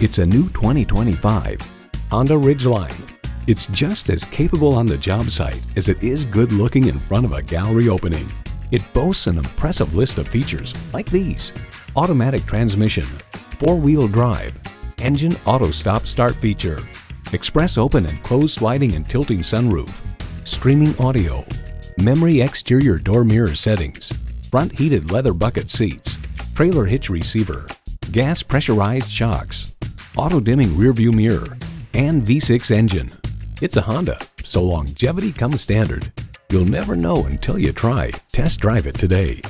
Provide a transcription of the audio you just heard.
It's a new 2025 Honda Ridgeline. It's just as capable on the job site as it is good looking in front of a gallery opening. It boasts an impressive list of features like these. Automatic transmission, four-wheel drive, engine auto stop start feature, express open and close sliding and tilting sunroof, streaming audio, memory exterior door mirror settings, front heated leather bucket seats, trailer hitch receiver, gas pressurized shocks, auto dimming rearview mirror, and V6 engine. It's a Honda, so longevity comes standard. You'll never know until you try. Test drive it today.